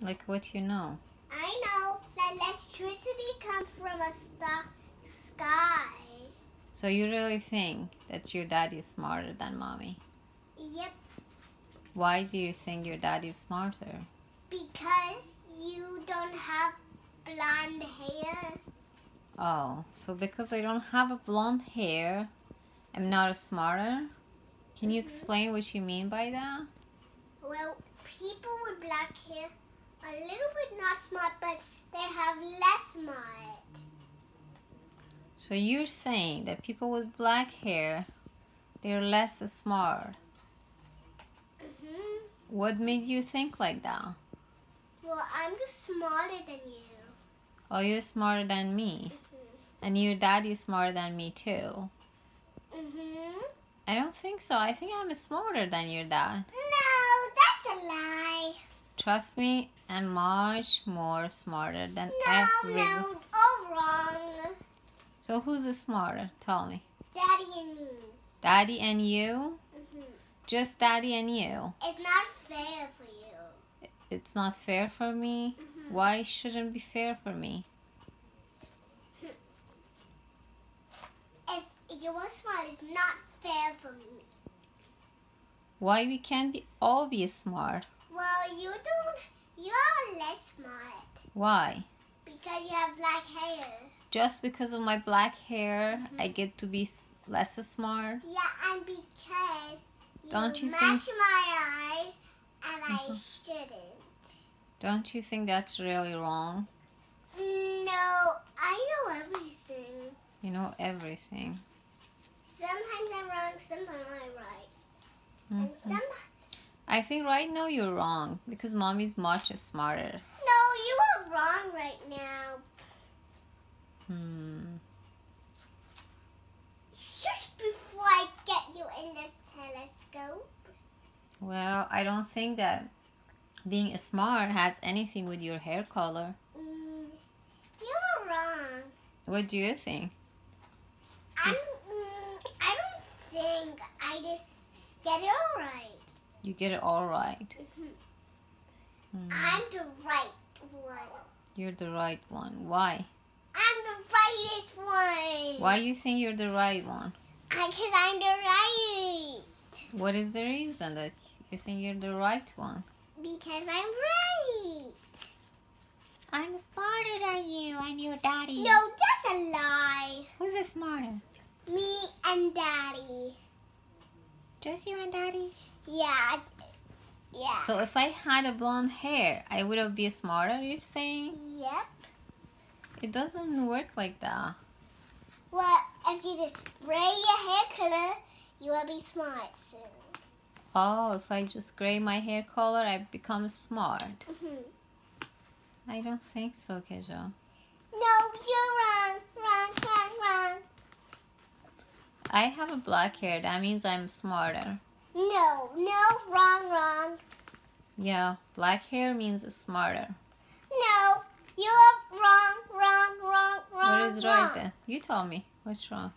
Like what you know? I know that electricity comes from a star sky. So you really think that your daddy is smarter than mommy? Yep, Why do you think your daddy is smarter? because you don't have blonde hair. Oh, so because I don't have a blonde hair, I'm not a smarter? Can you mm-hmm. explain what you mean by that? Well, people with black hair a little bit not smart, but they have less smart. So you're saying that people with black hair, they're less smart. hmm What made you think like that? Well, I'm just smarter than you. Oh, you're smarter than me. And your daddy is smarter than me too. hmm I don't think so. I think I'm smarter than your dad. No, that's a lie. Trust me, I'm much more smarter than No, every. no, all wrong. So who's the smarter? Tell me. Daddy and me. Daddy and you? hmm Just daddy and you. It's not fair for you. It's not fair for me. Mhm. Why shouldn't be fair for me? If you were smart, it's not fair for me. Why we can't be all be smart? You don't. You are less smart Why? because you have black hair. Just because of my black hair, I get to be less smart? Yeah, and because you Don't you match think- my eyes, and I Mhm. shouldn't. Don't you think that's really wrong? No, I know everything. You know everything. Sometimes I'm wrong, sometimes I'm right. And Mhm. some I think right now you're wrong because mommy's much smarter. no, you are wrong right now. Hmm. Just before I get you in this telescope. Well, I don't think that being smart has anything with your hair color. Mm, you are wrong. What do you think? I'm. Mm, I don't think. I just get it all right. You get it all right. Hmm. I'm the right one. You're the right one. Why? I'm the rightest one. Why you think you're the right one? Because I'm the right. What is the reason that you think you're the right one? Because I'm right. I'm smarter than you and your daddy. No, that's a lie. Who's the smarter? Me and Daddy. Just you and daddy. Yeah. Yeah. So if I had a blonde hair, I would have been smarter, you saying? yep. It doesn't work like that. Well, if you just spray your hair color, you will be smart soon. Oh, if I just gray my hair color, I become smart. Mhm. I don't think so, Kejo. No, you're wrong. Wrong, wrong, wrong. I have a black hair, that means I'm smarter. No, no, wrong, wrong. Yeah, black hair means smarter. No, you're wrong, wrong, wrong, wrong. what is wrong. right then? You tell me. What's wrong?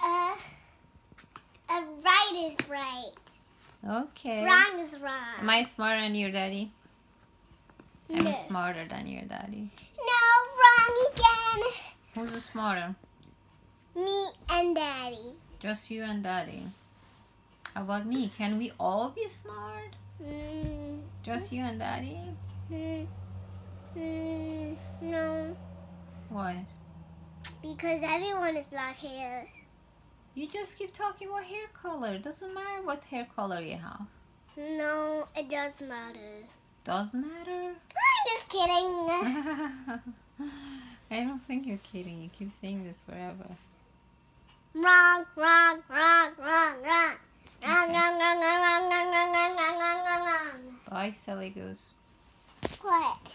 Uh, uh, right is right. Okay. Wrong is wrong. Am I smarter than your daddy? I'm smarter than your daddy. No, wrong again. Who's smarter? Me and Daddy. Just you and daddy. How about me? Can we all be smart? Mm, Just you and daddy? mm, mm, no, Why? because everyone is black hair. You just keep talking about hair color. It doesn't matter what hair color you have. No, it does matter. Does matter? I'm just kidding. I don't think you're kidding. You keep saying this forever. Wrong, wrong, wrong, wrong, wrong. Wrong, wrong, wrong, wrong, wrong, wrong, wrong, wrong, wrong, wrong, wrong. Bye, silly goose. What?